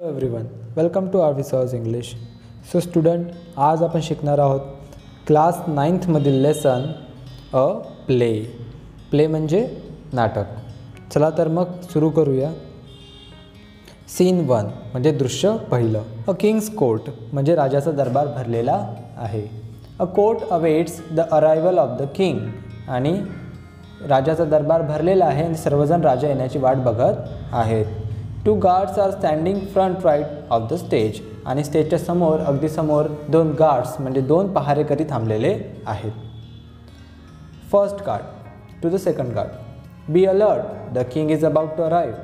Everyone welcome to our विसर्स English so student आज आपण शिकणार आहोत क्लास नाईन्थमधील लेसन अ प्ले प्ले म्हणजे नाटक. चला तर मग सुरू करूया. सीन वन म्हणजे दृश्य पहिलं. अ किंग्स कोर्ट म्हणजे राजाचा दरबार भरलेला आहे. A court awaits the arrival of the king आणि राजाचा दरबार भरलेला आहे आणि सर्वजण राजा येण्याची वाट बघत आहेत. Two guards are standing front right of the stage आणि स्टेजच्या समोर अगदी समोर दोन गार्ड्स म्हणजे दोन पहारेकरी थांबलेले आहेत. First guard to the second guard be alert the king is about to arrive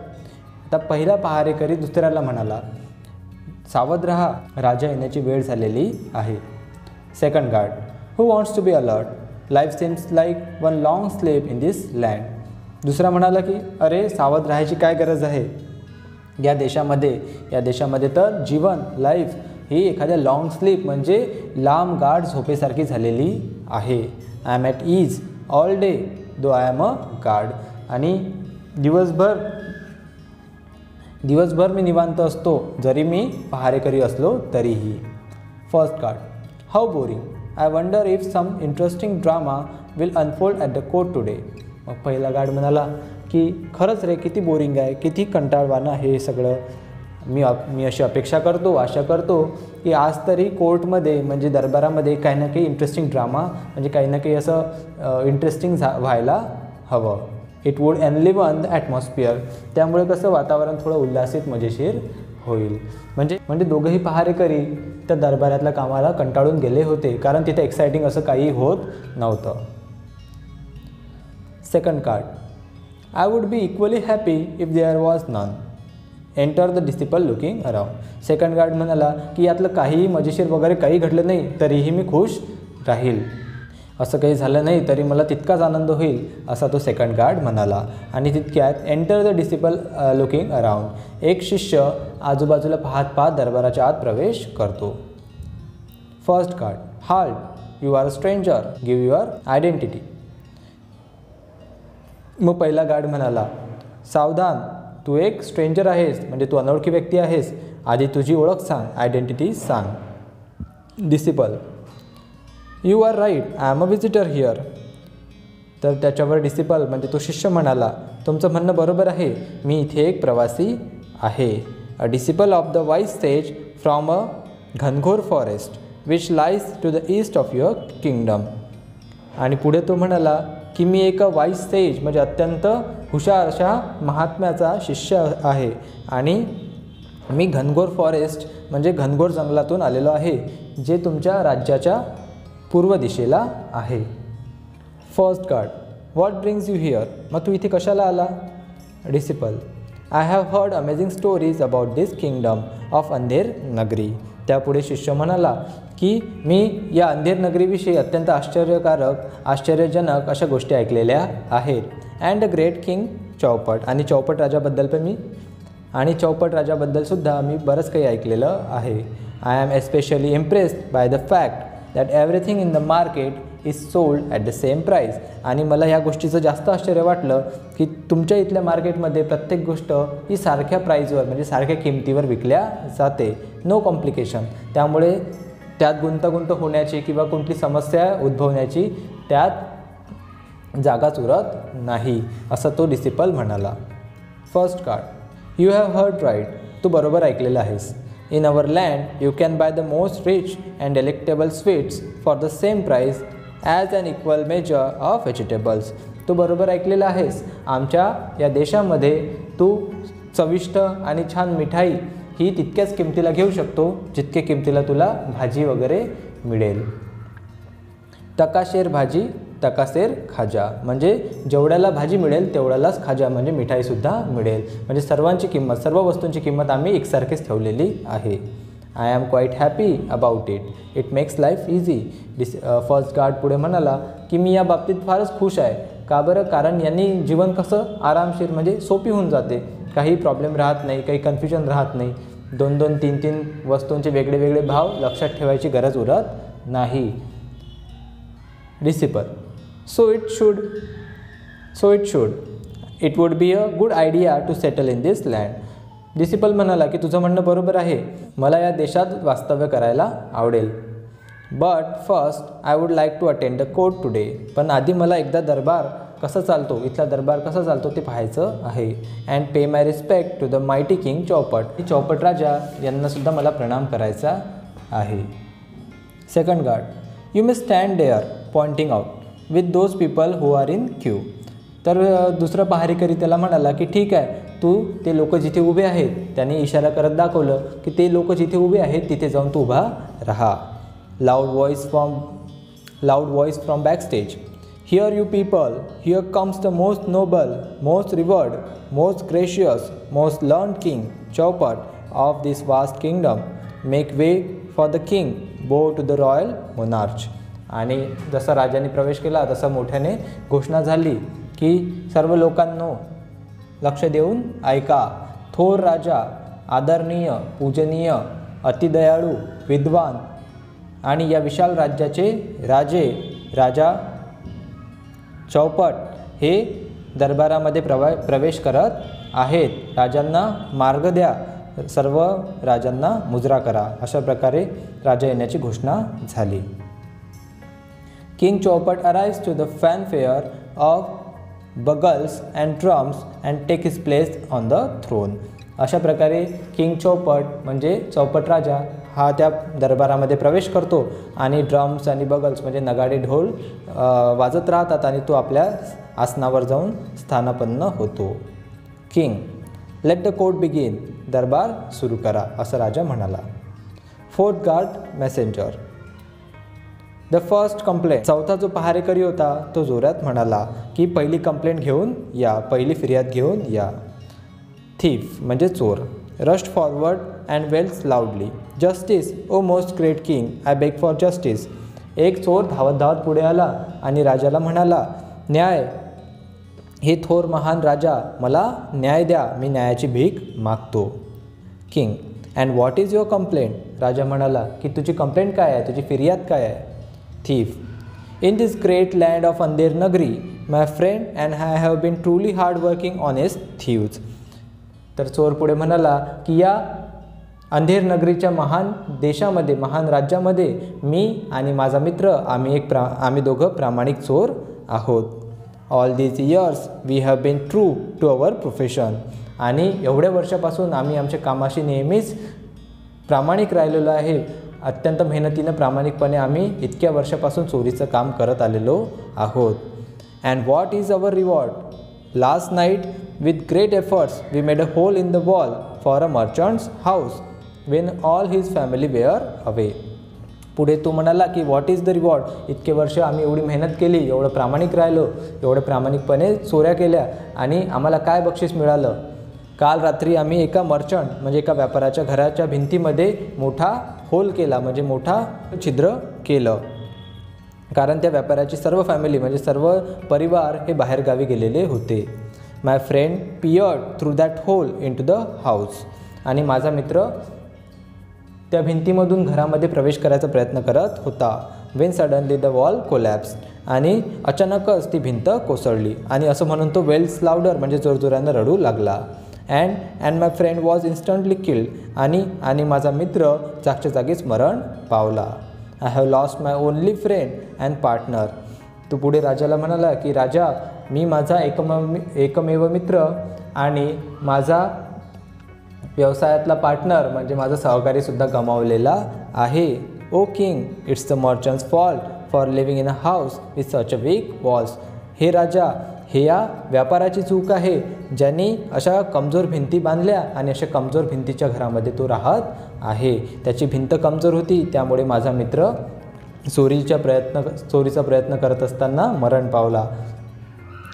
आता पहिला पहारेकरी दुसऱ्याला म्हणाला? सावध रहा. राजा येण्याची वेळ झालेली आहे. Second guard who wants to be alert life seems like one long sleep in this land दुसरा म्हणाला की अरे सावध राहायची काय गरज आहे? या देशामध्ये या देशामध्ये तर जीवन लाईफ ही एखाद्या लाँग स्लीप म्हणजे लांब गाढ झोपेसारखी झालेली आहे. I am at ease all day though I am a guard आणि दिवसभर दिवसभर मी निवांत असतो जरी मी पहारेकरी असलो तरीही. First guard how boring I wonder if some interesting drama will unfold at the court today मग पहिला गार्ड म्हणाला की खरंच रे किती बोरिंग आहे किती कंटाळवाणं हे सगळं. मी मी अशी अपेक्षा करतो आशा करतो की आज तरी कोर्टमध्ये म्हणजे दरबारामध्ये काही ना काही इंटरेस्टिंग ड्रामा म्हणजे काही ना काही असं इंटरेस्टिंग झा व्हायला हवं. It would enliven the atmosphere त्यामुळे कसं वातावरण थोडं उल्हासित मजेशीर होईल. म्हणजे म्हणजे दोघंही पहारेकरी त्या दरबारातल्या कामाला कंटाळून गेले होते कारण तिथे एक्सायटिंग असं काही होत नव्हतं. Second guard I would be equally happy if there was none enter the disciple looking around second guard म्हणाला की यातलं काहीही मजेशीर वगैरे काही घडलं नाही तरीही मी खुश राहील. असं काही झालं नाही तरी मला तितकाच आनंद होईल असा तो सेकंड गार्ड म्हणाला. आणि तितक्यात enter the disciple looking around एक शिष्य आजूबाजूला पाहत पाहत दरबाराच्या आत प्रवेश करतो. First guard halt you are a stranger give your identity मग पहिला गार्ड म्हणाला सावधान तू एक स्ट्रेंजर आहेस म्हणजे तू अनोळखी व्यक्ती आहेस. आधी तुझी ओळख सांग आयडेंटिटी सांग. Disciple you are right I am a visitor here तर त्याच्यावर डिसिपल म्हणजे तो शिष्य म्हणाला तुमचं म्हणणं बरोबर आहे मी इथे एक प्रवासी आहे. A disciple of the wise stage from a घनघोर forest which lies to the east of your kingdom आणि पुढे तो म्हणाला की मी एका वाईस सेज म्हणजे अत्यंत हुशार अशा महात्म्याचा शिष्य आहे. आणि मी घनघोर फॉरेस्ट म्हणजे घनघोर जंगलातून आलेलो आहे जे तुमच्या राज्याच्या पूर्व दिशेला आहे. First guard what brings you here मग तू इथे कशाला आला? Disciple I have heard amazing stories about this kingdom of Andher Nagari त्यापुढे शिष्य म्हणाला की मी या अंधेर नगरीविषयी अत्यंत आश्चर्यकारक आश्चर्यजनक अशा गोष्टी ऐकलेल्या आहेत. अँड अ ग्रेट किंग चौपट आणि चौपट राजाबद्दल पण मी आणि चौपट राजाबद्दलसुद्धा मी बरंच काही ऐकलेलं आहे. I am especially impressed by the fact that everything in the market is sold at the same price आणि मला ह्या गोष्टीचं जास्त आश्चर्य वाटलं की तुमच्या इथल्या मार्केटमध्ये प्रत्येक गोष्ट ही सारख्या प्राईजवर म्हणजे सारख्या किमतीवर विकल्या जाते. नो कॉम्प्लिकेशन त्यामुळे त्यात गुंतागुंत होण्याची किंवा कोणती समस्या उद्भवण्याची त्यात जागाच उरत नाही असं तो डिसिपल म्हणाला. First guard you have heard right तू बरोबर ऐकलेलं आहेस. In our land you can buy the most rich and delectable sweets for the same price as an equal measure of vegetables तू बरोबर ऐकलेलं आहेस. आमच्या या देशामध्ये तू चविष्ट आणि छान मिठाई ही तितक्याच किमतीला घेऊ शकतो जितके किमतीला तुला भाजी वगैरे मिळेल. तकाशेर भाजी तकासेर खाजा. म्हणजे जेवढ्याला भाजी मिळेल तेवढ्यालाच खाजा म्हणजे मिठाईसुद्धा मिळेल. म्हणजे सर्वांची किंमत सर्व वस्तूंची किंमत आम्ही एकसारखीच ठेवलेली आहे. I am quite happy about it it makes life easy this first guard पुढे म्हणाला की मी या बाबतीत फारच खुश आहे. का बरं? कारण यांनी जीवन कसं आरामशीर म्हणजे सोपी होऊन जाते. काही प्रॉब्लेम राहत नाही काही कन्फ्युजन राहत नाही. दोन दोन तीन तीन वस्तूंचे वेगळे वेगळे भाव लक्षात ठेवायची गरज उरत नाही. Disciple so it should so it should it would be a good idea to settle in this land disciple म्हणाला की तुझं म्हणणं बरोबर आहे. मला या देशात वास्तव्य करायला आवडेल. But first I would like to attend the court today पण आधी मला एकदा दरबार कसा चालतो इथला दरबार कसा चालतो ते पाहायचं आहे. And pay my respect to the mighty king Chaupat Chaupat Raja यांनासुद्धा मला प्रणाम करायचा आहे. Second guard you may stand there pointing out with those people who are in queue तर दुसरा पहारेकरी त्याला म्हणाला की ठीक आहे. तू ते लोक जिथे उभे आहेत त्याने इशारा करत दाखवलं की ते लोक जिथे उभे आहेत तिथे जाऊन तू उभा राहा. Loud voice from loud voice from back stage hear you people here comes the most noble most revered most gracious most learned king Chaupat of this vast kingdom make way for the king bow to the royal monarch आणि जसा राजाने प्रवेश केला तसा मोठ्याने घोषणा झाली की सर्व लोकांनो लक्ष देऊन ऐका. थोर राजा आदरणीय पूजनीय अतिदयाळू विद्वान आणि या विशाल राज्याचे राजे राजा चौपट हे दरबारामध्ये प्रवा प्रवेश करत आहेत. राजांना मार्ग द्या. सर्व राजांना मुजरा करा. अशा प्रकारे राजा येण्याची घोषणा झाली. King Chaupat arrives to the fanfare of bugles and drums and take his place on the throne अशा प्रकारे किंग चौपट म्हणजे चौपट राजा हा त्या दरबारामध्ये प्रवेश करतो आणि ड्रम्स आणि बगल्स म्हणजे नगाडे ढोल वाजत राहतात आणि तो आपल्या आसनावर जाऊन स्थानापन्न होतो. King let the court begin दरबार सुरू करा असं राजा म्हणाला. Fourth guard messenger the first complaint चौथा जो पहारेकरी होता तो जोरात म्हणाला की पहिली कंप्लेंट घेऊन या पहिली फिर्याद घेऊन या. थीफ म्हणजे चोर. Rushes forward and wails loudly justice O most great king I beg for justice एक चोर धावत धावत पुढे आला आणि राजाला म्हणाला न्याय हे थोर महान राजा मला न्याय द्या मी न्यायाची भीक मागतो. King and what is your complaint राजा म्हणाला की तुझी कंप्लेंट काय आहे? तुझी फिर्याद काय आहे? Thief. In this great land of Andher Nagari my friend and I have been truly hardworking honest thieves. Thieves तर चोर पुढे म्हणाला की या अंधेर नगरीच्या महान देशामध्ये महान राज्यामध्ये मी आणि माझा मित्र आम्ही एक प्रा आम्ही दोघं प्रामाणिक चोर आहोत all these years we have been true to our profession आणि एवढ्या वर्षापासून आम्ही आमच्या कामाशी नेहमीच प्रामाणिक राहिलेलो आहे अत्यंत मेहनतीनं प्रामाणिकपणे आम्ही इतक्या वर्षापासून चोरीचं काम करत आलेलो आहोत. And what is our reward last night with great efforts we made a hole in the wall for a merchant's house when all his family were away पुढे तो म्हणाला की व्हॉट इज द रिवॉर्ड इतके वर्ष आम्ही एवढी मेहनत केली एवढं प्रामाणिक राहिलो एवढं प्रामाणिकपणे चोऱ्या केल्या आणि आम्हाला काय बक्षीस मिळालं? काल रात्री आम्ही एका मर्चंट म्हणजे एका व्यापाराच्या घराच्या भिंतीमध्ये मोठा होल केला म्हणजे मोठा छिद्र केलं. कारण त्या व्यापाऱ्याची सर्व फॅमिली म्हणजे सर्व परिवार हे बाहेरगावी गेलेले होते. My friend peered through that hole into the house आणि माझा मित्र त्या भिंतीमधून घरामध्ये प्रवेश करायचा प्रयत्न करत होता. When suddenly the wall collapsed आणि अचानकच ती भिंत कोसळली. आणि असं म्हणून तो वेल्स लावडर म्हणजे जोरजोरानं रडू लागला. And and my friend was instantly killed आणि आणि माझा मित्र जागच्या जागीच मरण पावला I have lost my only friend and partner तो पुढे राजाला म्हणाला की राजा मी माझा एकमेव एकमेव मित्र आणि माझा व्यवसायातला पार्टनर म्हणजे माझा सहकारीसुद्धा गमावलेला आहे O king it's the merchant's fault for living in a house with such a weak walls हे राजा हे या व्यापाराची चूक आहे ज्यांनी अशा कमजोर भिंती बांधल्या आणि अशा कमजोर भिंतीच्या घरामध्ये तो राहत आहे. त्याची भिंत कमजोर होती त्यामुळे माझा मित्र चोरीच्या प्रयत्न चोरीचा प्रयत्न करत असताना मरण पावला.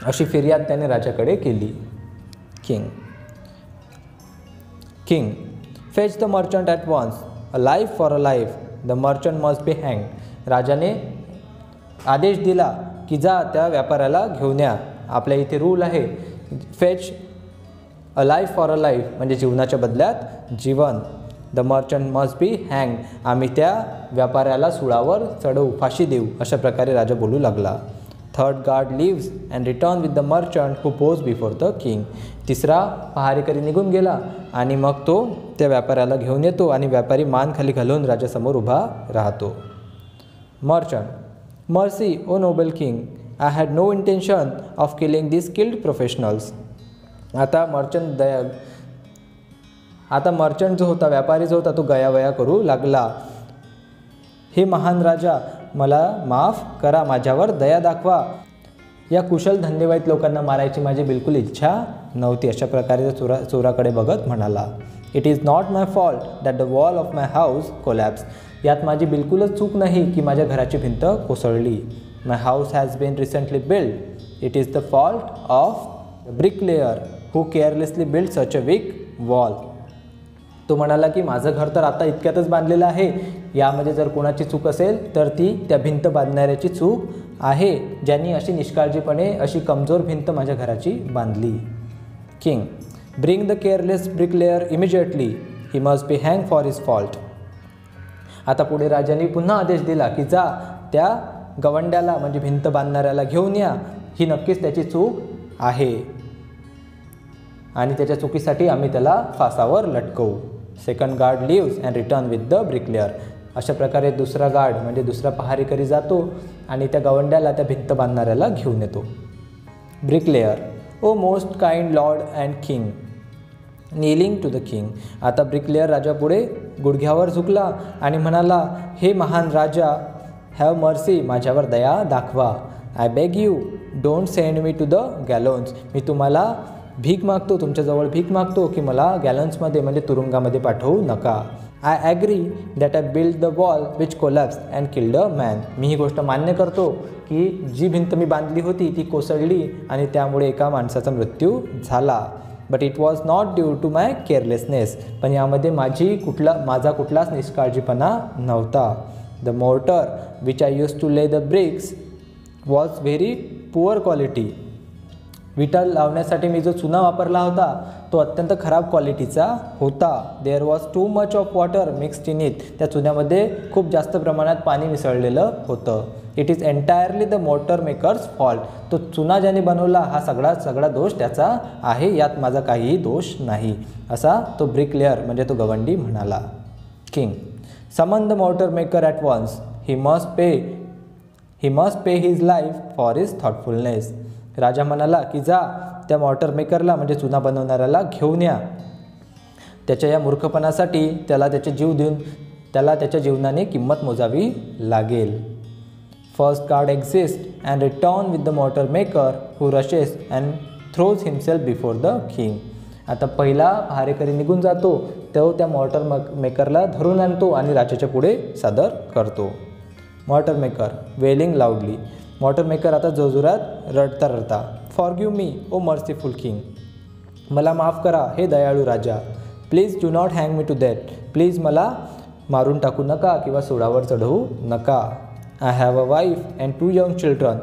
अशी फिर्याद त्याने राजाकडे केली. King king fetch the merchant at once a life for a life the merchant must be hang राजाने आदेश दिला की जा त्या व्यापाऱ्याला घेऊन या. आपल्या इथे रूल आहे. Fetch a life for a life म्हणजे जीवनाच्या बदल्यात जीवन. The merchant must be hang आम्ही त्या व्यापाऱ्याला सुळावर चढवू फाशी देऊ अशा प्रकारे राजा बोलू लागला. Third guard leaves and return with the merchant who pose before the king तिसरा पहारेकरी निघून गेला आणि मग तो त्या व्यापाऱ्याला घेऊन येतो आणि व्यापारी मान खाली घालून राजासमोर उभा राहतो. Merchant mercy oh noble king I had no intention of killing the skilled professionals आता मर्चंट दया आता मर्चंट जो होता व्यापारी जो होता तो गयावया करू लागला. हे महान राजा मला माफ करा माझ्यावर दया दाखवा. या कुशल धंदेवाईत लोकांना मारायची माझी बिलकुल इच्छा नव्हती अशा प्रकारे चोरा चोराकडे बघत म्हणाला. It is not my fault that the wall of my house collapse यात माझी बिलकुलच चूक नाही की माझ्या घराची भिंत कोसळली. My house has been recently build it is the fault of bricklayer who carelessly build such a weak wall तो म्हणाला की माझं घर तर आता इतक्यातच बांधलेलं आहे. यामध्ये जर कोणाची चूक असेल तर ती त्या भिंत बांधणाऱ्याची चूक आहे ज्यांनी अशी निष्काळजीपणे अशी कमजोर भिंत माझ्या घराची बांधली. King bring the careless bricklayer immediately he must be hang for his fault आता पुढे राजांनी पुन्हा आदेश दिला की जा त्या गवंड्याला म्हणजे भिंत बांधणाऱ्याला घेऊन या. ही नक्कीच त्याची चूक आहे. आणि त्याच्या चुकीसाठी आम्ही त्याला फासावर लटकवू. Second guard leaves and return with the bricklayer अशा प्रकारे दुसरा गार्ड म्हणजे दुसरा पहारेकरी जातो आणि त्या गवंड्याला त्या भिंत बांधणाऱ्याला घेऊन येतो. Bricklayer oh most kind lord and king kneeling to the king आता ब्रिकलेअर राजापुढे गुडघ्यावर झुकला आणि म्हणाला हे महान राजा हॅव मर्सी माझ्यावर दया दाखवा. I beg you don't send me to the gallows मी तुम्हाला भीक मागतो तुमच्याजवळ भीक मागतो की मला गॅलन्समध्ये म्हणजे तुरुंगामध्ये पाठवू नका. I agree that I build the wall which collapse and killed a man मी ही गोष्ट मान्य करतो की जी भिंत मी बांधली होती ती कोसळली आणि त्यामुळे एका माणसाचा मृत्यू झाला. But it was not due to my carelessness पण यामध्ये माझी कुठला माझा कुठलाच निष्काळजीपणा नव्हता. The mortar which I use to lay the bricks was very poor quality विटा लावण्यासाठी मी जो चुना वापरला होता तो अत्यंत खराब क्वालिटीचा होता. There was too much of water mixed in it त्या चुन्यामध्ये खूप जास्त प्रमाणात पाणी मिसळलेलं होतं. It is entirely the mortar makers fault तो चुना ज्याने बनवला हा सगळा सगळा दोष त्याचा आहे यात माझा काहीही दोष नाही. असा तो ब्रिक लेअर म्हणजे तो गवंडी म्हणाला. King summon the mortar maker at once. He must pay he must pay his life for his thoughtfulness राजा म्हणाला की जा त्या मॉटर मेकरला म्हणजे चुना बनवणाऱ्याला घेऊन या. त्याच्या या मूर्खपणासाठी त्याला त्याचे जीव देऊन त्याला त्याच्या जीवनाने किंमत मोजावी लागेल. First guard exits and return with the mortar maker who rushes and throws himself before the king आता पहिला हारेकरी निघून जातो. तो त्या मॉर्टर मक मेकरला धरून आणतो आणि राजाच्या पुढे सादर करतो. Mortar maker wailing loudly mortar maker आता जोजोरात रडता रडता फॉर गिव मी ओ मर्सीफुल किंग मला माफ करा हे दयाळू राजा. Please do not hang me to that please मला मारून टाकू नका किंवा सोडावर चढवू नका. I have a wife and two young children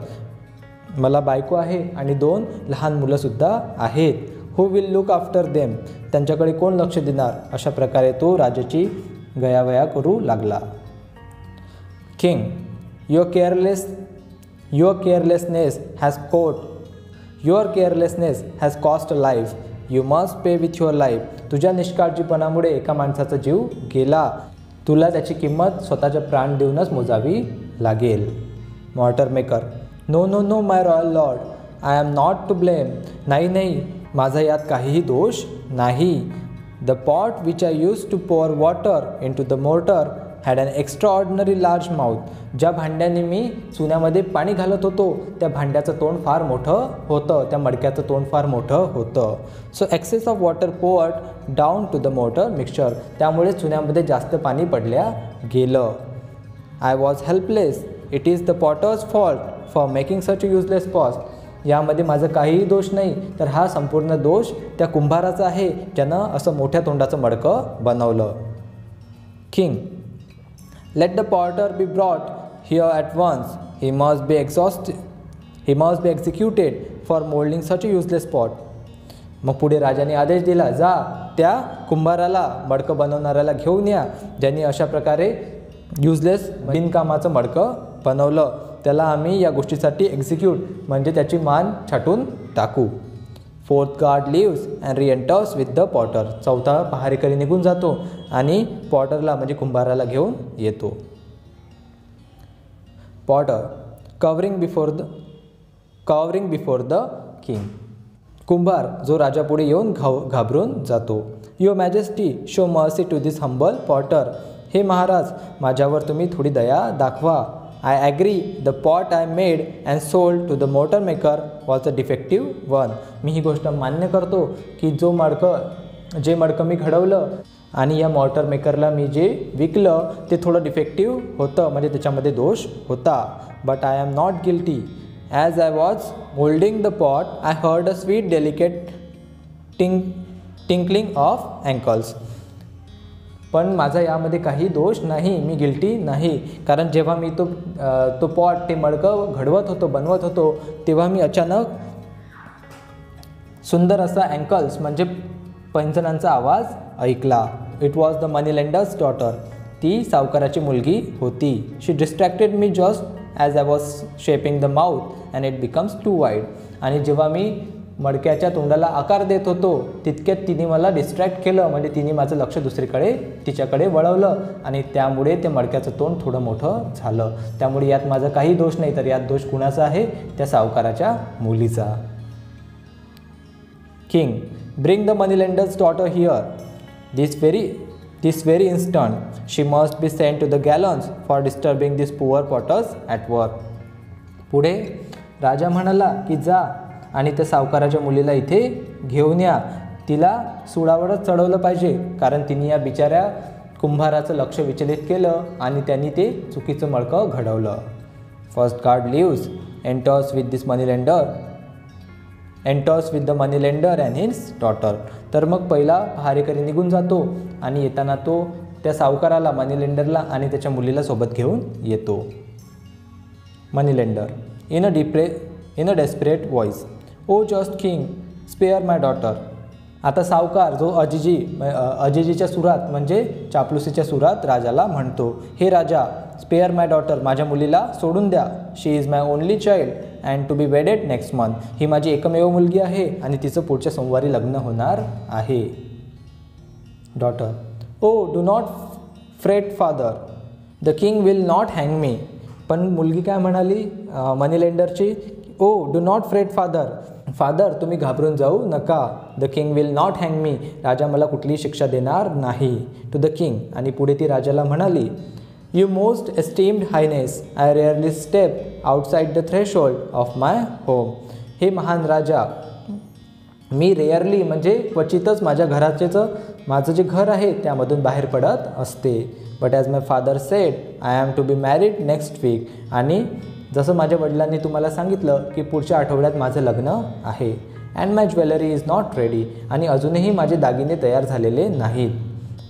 मला बायको आहे आणि दोन लहान मुलंसुद्धा आहेत. Who will look after them त्यांच्याकडे कोण लक्ष देणार? अशा प्रकारे तो राजाची गयावया करू लागला. King your careless your carelessness has cost your carelessness has cost life you must pay with your life तुझ्या निष्काळजीपणामुळे एका माणसाचा जीव गेला. तुला त्याची किंमत स्वतःच्या प्राण देऊनच मोजावी लागेल. Water maker no no no my royal lord I am not to blame नाही नाही. माझा यात काहीही दोष नाही. The pot which I use to pour water into the mortar had an extraordinary large mouth ज्या भांड्याने मी चुन्यामध्ये पाणी घालत होतो त्या भांड्याचं तोंड फार मोठं होतं त्या मडक्याचं तोंड फार मोठं होतं. So excess of water poured down to the mortar mixture त्यामुळे चुन्यामध्ये जास्त पाणी पडल्या गेलं. I was helpless it is the potters fault for making such useless post यामध्ये माझं काहीही दोष नाही. तर हा संपूर्ण दोष त्या कुंभाराचा आहे. ज्यानं असं मोठ्या तोंडाचं मडकं बनवलं. King let the potter be brought here at once he must be exhaust he must be executed for moulding such a useless spot मग पुढे राजाने आदेश दिला जा त्या कुंभाराला मडकं बनवणाऱ्याला घेऊन या. ज्यांनी अशा प्रकारे युजलेस बिनकामाचं मडकं बनवलं. त्याला आम्ही या गोष्टीसाठी एक्झिक्यूट म्हणजे त्याची मान छाटून टाकू. Fourth guard leaves and reenters with the potter चौथा पहारेकरी निघून जातो आणि पॉटरला म्हणजे कुंभाराला घेऊन येतो. Potter cowering before the cowering before the king कुंभार जो राजापुढे येऊन घाव घाबरून जातो. Your majesty show mercy to this humble potter हे महाराज माझ्यावर तुम्ही थोडी दया दाखवा. I agree the pot I made and sold to the mortar maker was a defective one मी ही गोष्ट मान्य करतो की जो मडकं जे मडकं मी घडवलं आणि या मॉटर मेकरला मी जे विकलं ते थोडं डिफेक्टिव्ह होतं म्हणजे त्याच्यामध्ये दोष होता. But I am not guilty as I was holding the pot I heard a sweet delicate ting tinkling of ankles पण माझा यामध्ये काही दोष नाही मी गिल्टी नाही. कारण जेव्हा मी तो तो पॉट ते मडकं घडवत होतो बनवत होतो तेव्हा मी अचानक सुंदर असा अँकल्स म्हणजे पैंजणांचा आवाज ऐकला. It was the money lenders daughter ती सावकाराची मुलगी होती. She distracted me just as I was shaping the mouth and it becomes too wide आणि जेव्हा मी मडक्याच्या तोंडाला आकार देत होतो. तितक्यात तिने मला डिस्ट्रॅक्ट केलं. म्हणजे तिने माझं लक्ष दुसरीकडे तिच्याकडे वळवलं. आणि त्यामुळे ते मडक्याचं तोंड थोडं मोठं झालं. त्यामुळे यात माझा काही दोष नाही तर यात दोष कुणाचा आहे? त्या सावकाराच्या मुलीचा. King bring the money lenders daughter here this very this very instant she must be send to the gallows for disturbing this poor potters at work पुढे राजा म्हणाला की जा आणि त्या सावकाराच्या मुलीला इथे घेऊन या. तिला सुडावरच चढवलं पाहिजे कारण तिने या बिचाऱ्या कुंभाराचं लक्ष विचलित केलं आणि त्यांनी ते चुकीचं मळकं घडवलं. First guard leaves enters with this money lender enters with the money lender and his daughter तर मग पहिला पहारेकरी निघून जातो आणि येताना तो त्या सावकाराला मनी लेंडरला आणि त्याच्या मुलीला सोबत घेऊन येतो. Money lender in a desperate in a desperate voice oh just king spare my daughter. आता सावकार जो अजिजी अजिजीच्या सुरात म्हणजे चापलुसीच्या सुरात राजाला म्हणतो हे राजा स्पेअर माय डॉटर माझ्या मुलीला सोडून द्या. She is my only child and to be wedded next month ही माझी एकमेव मुलगी आहे आणि तिचं पुढच्या सोमवारी लग्न होणार आहे. Daughter oh do not fret father. The king will not hang me. पण मुलगी काय म्हणाली मनी लेंडरची ओ do not fret father. Father तुम्ही घाबरून जाऊ नका. The king will not hang me राजा मला कुठलीही शिक्षा देणार नाही. टू द किंग आणि पुढे ती राजाला म्हणाली you most esteemed highness I rarely step outside the threshold of my home हे महान राजा मी रेअरली म्हणजे क्वचितच माझ्या घराचेच माझं जे घर आहे त्यामधून बाहेर पडत असते. But as my father said I am to be married next week आणि जसं माझ्या वडिलांनी तुम्हाला सांगितलं की पुढच्या आठवड्यात माझं लग्न आहे. And my jewellery is not ready आणि अजूनही माझे दागिने तयार झालेले नाहीत.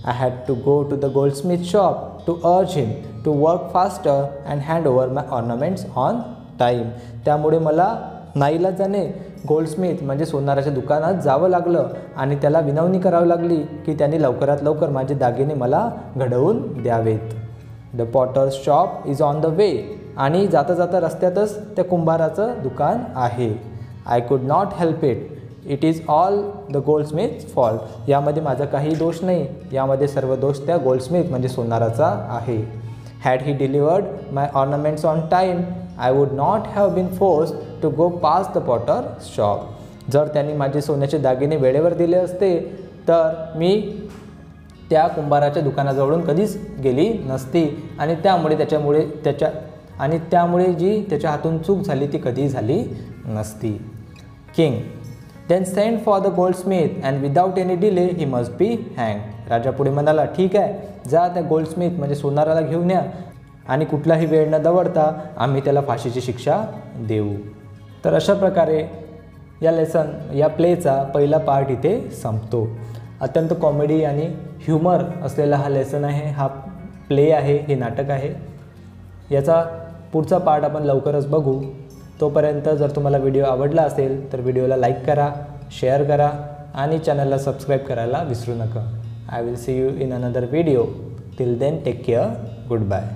I had to go to the goldsmith shop to urge him to work faster and hand over my ornaments on time त्यामुळे मला नाईलाजाने गोल्डस्मिथ म्हणजे सोनाराच्या दुकानात जावं लागलं आणि त्याला विनवणी करावी लागली की त्यांनी लवकरात लवकर माझे दागिने मला घडवून द्यावेत. The potters shop is on the way आणि जाता जाता रस्त्यातच त्या कुंभाराचं दुकान आहे. I could not help it it is all the goldsmith fault यामध्ये माझा काही दोष नाही. यामध्ये सर्व दोष त्या गोल्डस्मिथ म्हणजे सोनाराचा आहे. Had he delivered my ornaments on time I would not have been forced to go pass the potter shop जर त्यांनी माझे सोन्याचे दागिने वेळेवर दिले असते तर मी त्या कुंभाराच्या दुकानाजवळून कधीच गेली नसती आणि त्यामुळे त्याच्यामुळे त्याच्या आणि त्यामुळे जी त्याच्या हातून चूक झाली ती कधी झाली नसती. King then send for the goldsmith and without any delay he must be hang राजा पुढे म्हणाला ठीक आहे जा त्या गोल्ड स्मिथ म्हणजे सोनाराला घेऊन या आणि कुठलाही वेळ न दवडता आम्ही त्याला फाशीची शिक्षा देऊ. तर अशा प्रकारे या लेसन या प्लेचा पहिला पार्ट इथे संपतो. अत्यंत कॉमेडी आणि ह्युमर असलेला हा लेसन आहे हा प्ले आहे हे नाटक आहे. याचा पुढचा पार्ट आपण लवकरच बघू. तोपर्यंत जर तुम्हाला व्हिडिओ आवडला असेल तर व्हिडिओला लाईक करा शेअर करा आणि चॅनलला सबस्क्राईब करायला विसरू नका. I will see you in another video till then take care goodbye